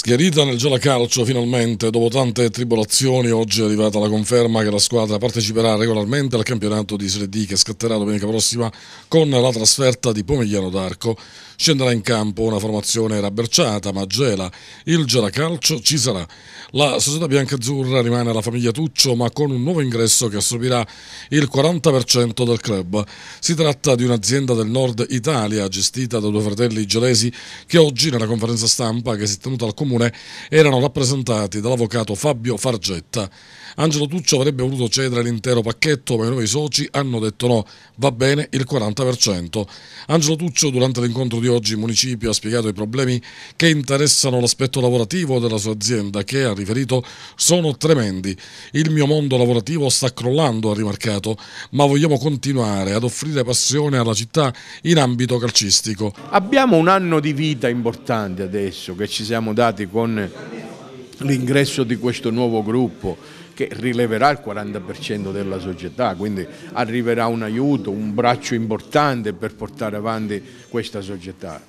Schierita nel Gela Calcio finalmente, dopo tante tribolazioni, oggi è arrivata la conferma che la squadra parteciperà regolarmente al campionato di Serie D che scatterà domenica prossima con la trasferta di Pomigliano d'Arco. Scenderà in campo una formazione rabberciata, ma gela. Il Gela Calcio ci sarà. La società bianca-azzurra rimane alla famiglia Tuccio, ma con un nuovo ingresso che assorbirà il 40% del club. Si tratta di un'azienda del nord Italia, gestita da due fratelli gelesi, che oggi nella conferenza stampa che si è tenuta al comune erano rappresentati dall'avvocato Fabio Fargetta. Angelo Tuccio avrebbe voluto cedere l'intero pacchetto, ma i nuovi soci hanno detto no, va bene il 40%. Angelo Tuccio durante l'incontro di oggi in municipio ha spiegato i problemi che interessano l'aspetto lavorativo della sua azienda che ha riferito sono tremendi. Il mio mondo lavorativo sta crollando, ha rimarcato, ma vogliamo continuare ad offrire passione alla città in ambito calcistico. Abbiamo un anno di vita importante adesso che ci siamo dati con l'ingresso di questo nuovo gruppo che rileverà il 40% della società, quindi arriverà un aiuto, un braccio importante per portare avanti questa società.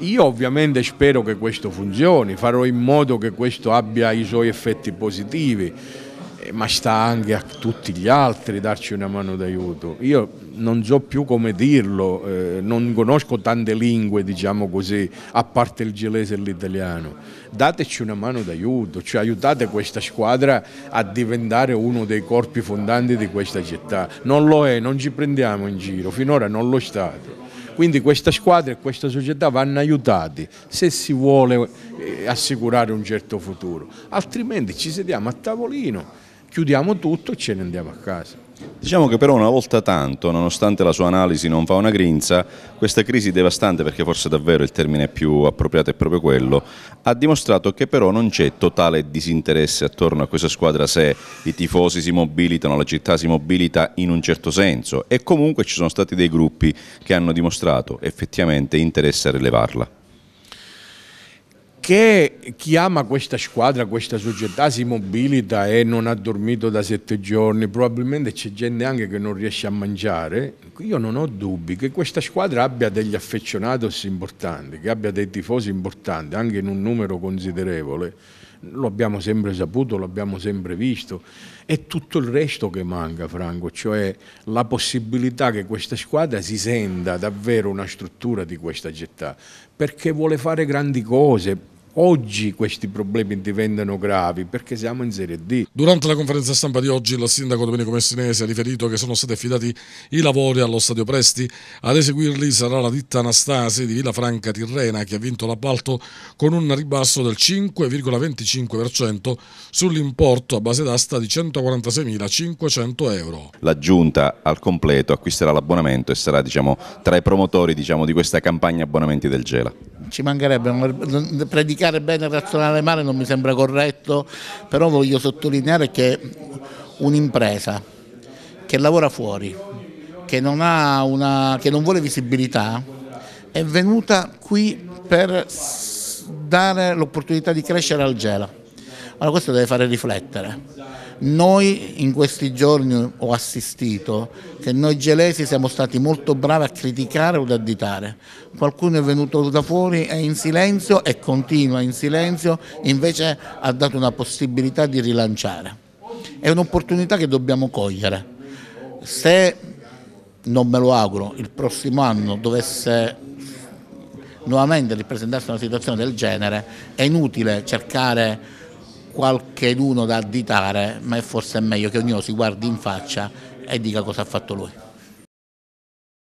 Io ovviamente spero che questo funzioni, farò in modo che questo abbia i suoi effetti positivi, ma sta anche a tutti gli altri darci una mano d'aiuto. Io non so più come dirlo, eh, non conosco tante lingue, diciamo così, a parte il gelese e l'italiano. Dateci una mano d'aiuto, cioè aiutate questa squadra a diventare uno dei corpi fondanti di questa città. Non lo è, non ci prendiamo in giro, finora non lo state. Quindi questa squadra e questa società vanno aiutati se si vuole eh, assicurare un certo futuro, altrimenti ci sediamo a tavolino chiudiamo tutto e ce ne andiamo a casa. Diciamo che però una volta tanto, nonostante la sua analisi non fa una grinza, questa crisi devastante, perché forse davvero il termine più appropriato è proprio quello, ha dimostrato che però non c'è totale disinteresse attorno a questa squadra se i tifosi si mobilitano, la città si mobilita in un certo senso e comunque ci sono stati dei gruppi che hanno dimostrato effettivamente interesse a rilevarla che chi ama questa squadra, questa società si mobilita e non ha dormito da sette giorni, probabilmente c'è gente anche che non riesce a mangiare, io non ho dubbi che questa squadra abbia degli affezionatos importanti, che abbia dei tifosi importanti, anche in un numero considerevole, lo abbiamo sempre saputo, lo abbiamo sempre visto, è tutto il resto che manca Franco, cioè la possibilità che questa squadra si senta davvero una struttura di questa città, perché vuole fare grandi cose, Oggi questi problemi diventano gravi perché siamo in Serie D. Durante la conferenza stampa di oggi il sindaco Domenico Messinese ha riferito che sono stati affidati i lavori allo Stadio Presti. Ad eseguirli sarà la ditta Anastasi di Villafranca Tirrena che ha vinto l'appalto con un ribasso del 5,25% sull'importo a base d'asta di 146.500 euro. La giunta al completo acquisterà l'abbonamento e sarà diciamo, tra i promotori diciamo, di questa campagna abbonamenti del Gela ci mancherebbe, predicare bene e razionale male non mi sembra corretto, però voglio sottolineare che un'impresa che lavora fuori, che non, una, che non vuole visibilità, è venuta qui per dare l'opportunità di crescere al Gela. Allora questo deve fare riflettere. Noi in questi giorni ho assistito che noi gelesi siamo stati molto bravi a criticare o ad additare. Qualcuno è venuto da fuori è in silenzio e continua in silenzio, invece ha dato una possibilità di rilanciare. È un'opportunità che dobbiamo cogliere. Se non me lo auguro, il prossimo anno dovesse nuovamente ripresentarsi una situazione del genere, è inutile cercare qualcheduno da additare, ma è forse meglio che ognuno si guardi in faccia e dica cosa ha fatto lui.